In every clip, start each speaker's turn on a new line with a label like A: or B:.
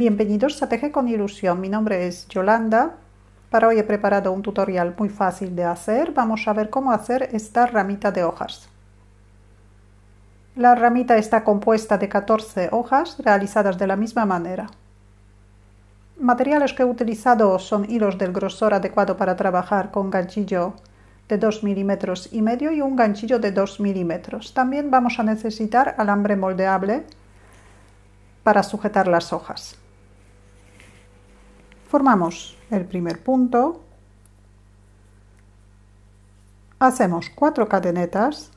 A: Bienvenidos a Teje con Ilusión. Mi nombre es Yolanda. Para hoy he preparado un tutorial muy fácil de hacer. Vamos a ver cómo hacer esta ramita de hojas. La ramita está compuesta de 14 hojas realizadas de la misma manera. Materiales que he utilizado son hilos del grosor adecuado para trabajar con ganchillo de 2 milímetros y medio y un ganchillo de 2 milímetros. También vamos a necesitar alambre moldeable para sujetar las hojas. Formamos el primer punto, hacemos cuatro cadenetas,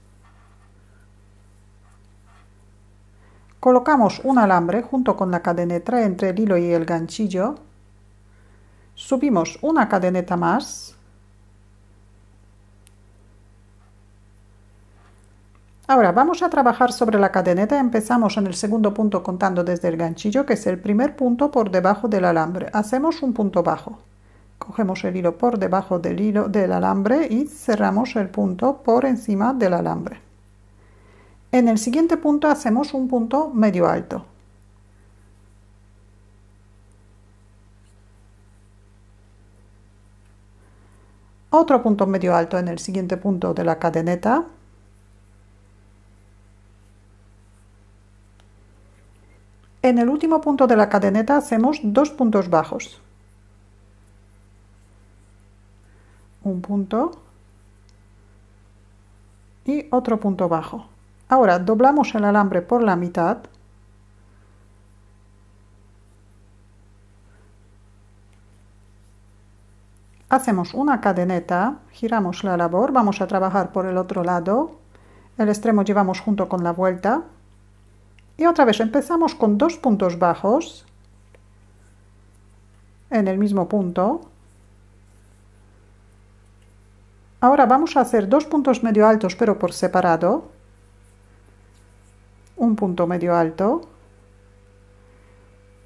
A: colocamos un alambre junto con la cadeneta entre el hilo y el ganchillo, subimos una cadeneta más, Ahora vamos a trabajar sobre la cadeneta. Empezamos en el segundo punto contando desde el ganchillo, que es el primer punto por debajo del alambre. Hacemos un punto bajo. Cogemos el hilo por debajo del hilo del alambre y cerramos el punto por encima del alambre. En el siguiente punto hacemos un punto medio alto. Otro punto medio alto en el siguiente punto de la cadeneta En el último punto de la cadeneta hacemos dos puntos bajos. Un punto y otro punto bajo. Ahora doblamos el alambre por la mitad. Hacemos una cadeneta, giramos la labor, vamos a trabajar por el otro lado. El extremo llevamos junto con la vuelta y otra vez empezamos con dos puntos bajos en el mismo punto. Ahora vamos a hacer dos puntos medio altos pero por separado. Un punto medio alto.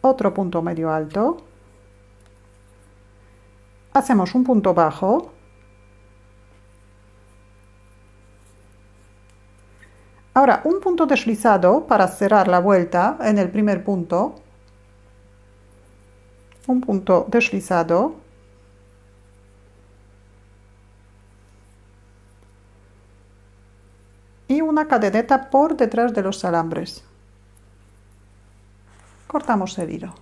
A: Otro punto medio alto. Hacemos un punto bajo Ahora, un punto deslizado para cerrar la vuelta en el primer punto. Un punto deslizado. Y una cadeneta por detrás de los alambres. Cortamos el hilo.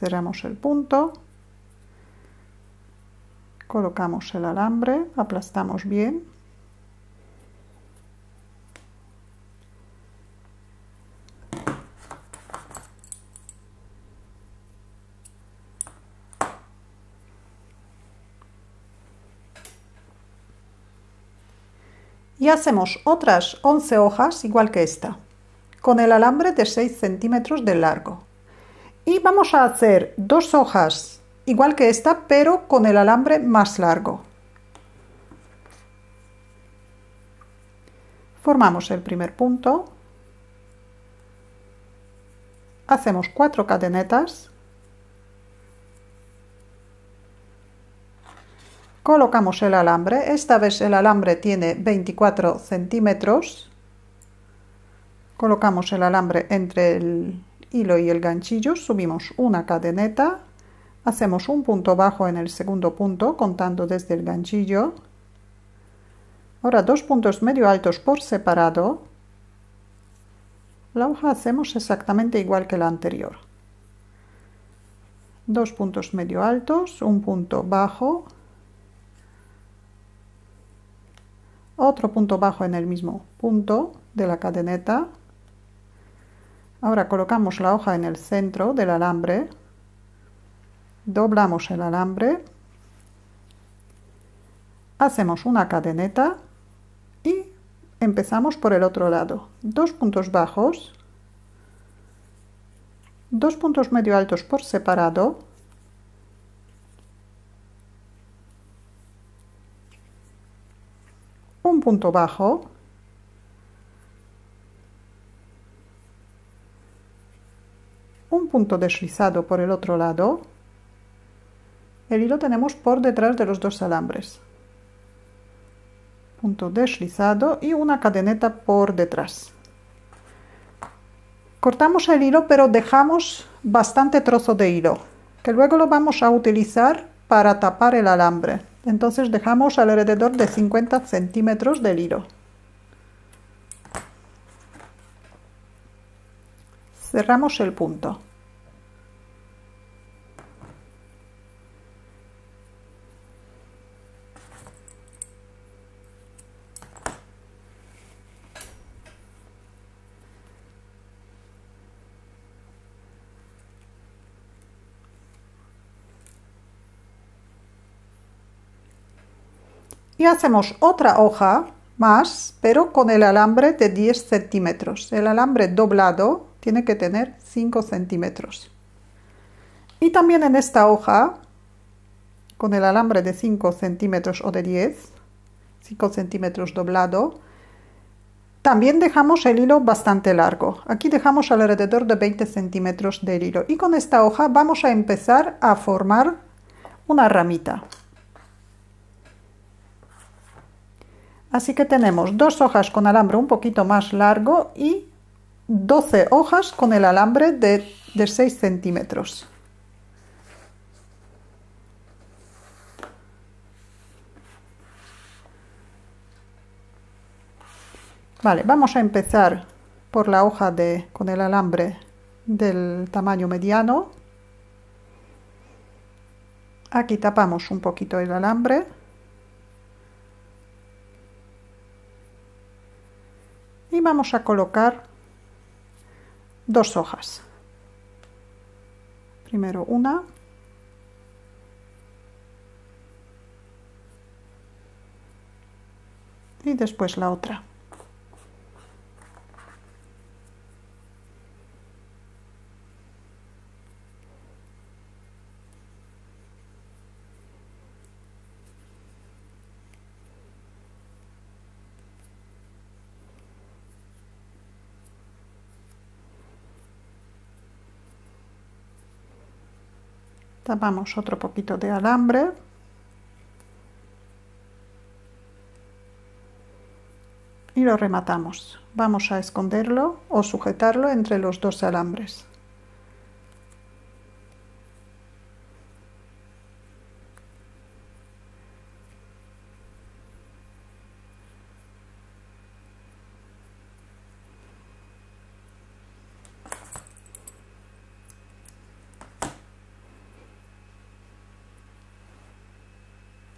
A: Cerramos el punto. Colocamos el alambre, aplastamos bien y hacemos otras 11 hojas igual que esta, con el alambre de 6 centímetros de largo. Y vamos a hacer dos hojas igual que esta, pero con el alambre más largo. Formamos el primer punto, hacemos cuatro cadenetas colocamos el alambre, esta vez el alambre tiene 24 centímetros, colocamos el alambre entre el hilo y el ganchillo, subimos una cadeneta, hacemos un punto bajo en el segundo punto contando desde el ganchillo, ahora dos puntos medio altos por separado, la hoja hacemos exactamente igual que la anterior, dos puntos medio altos, un punto bajo, otro punto bajo en el mismo punto de la cadeneta. Ahora colocamos la hoja en el centro del alambre, doblamos el alambre, hacemos una cadeneta y empezamos por el otro lado. Dos puntos bajos, dos puntos medio altos por separado, un punto bajo, un punto deslizado por el otro lado, el hilo tenemos por detrás de los dos alambres, punto deslizado y una cadeneta por detrás. Cortamos el hilo pero dejamos bastante trozo de hilo, que luego lo vamos a utilizar para tapar el alambre. Entonces dejamos alrededor de 50 centímetros del hilo. Cerramos el punto. Y hacemos otra hoja más, pero con el alambre de 10 centímetros. El alambre doblado tiene que tener 5 centímetros. Y también en esta hoja, con el alambre de 5 centímetros o de 10, 5 centímetros doblado, también dejamos el hilo bastante largo. Aquí dejamos alrededor de 20 centímetros del hilo. Y con esta hoja vamos a empezar a formar una ramita. Así que tenemos dos hojas con alambre un poquito más largo y 12 hojas con el alambre de, de 6 centímetros. Vale, vamos a empezar por la hoja de, con el alambre del tamaño mediano. Aquí tapamos un poquito el alambre. Y vamos a colocar dos hojas. Primero una y después la otra. Tapamos otro poquito de alambre y lo rematamos. Vamos a esconderlo o sujetarlo entre los dos alambres.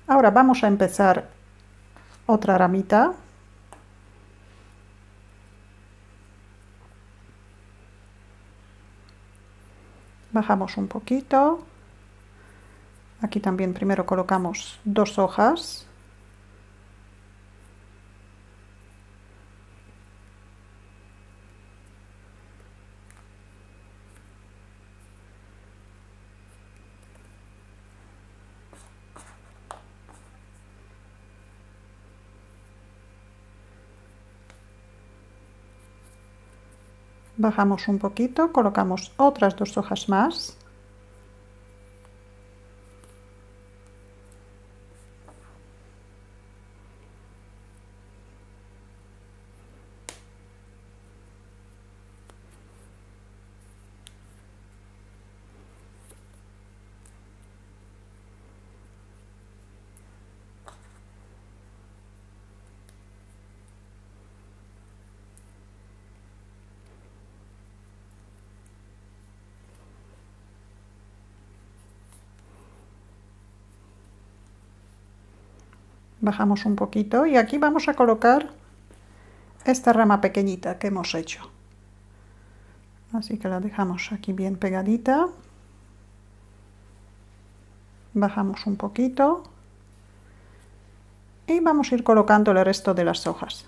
A: Ahora vamos a empezar otra ramita. Bajamos un poquito. Aquí también primero colocamos dos hojas. Bajamos un poquito, colocamos otras dos hojas más bajamos un poquito y aquí vamos a colocar esta rama pequeñita que hemos hecho. Así que la dejamos aquí bien pegadita. Bajamos un poquito. Y vamos a ir colocando el resto de las hojas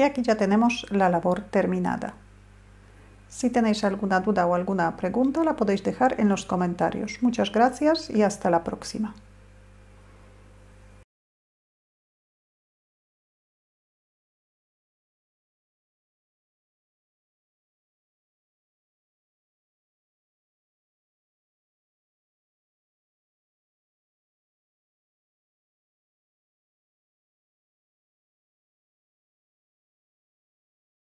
A: Y aquí ya tenemos la labor terminada. Si tenéis alguna duda o alguna pregunta la podéis dejar en los comentarios. Muchas gracias y hasta la próxima.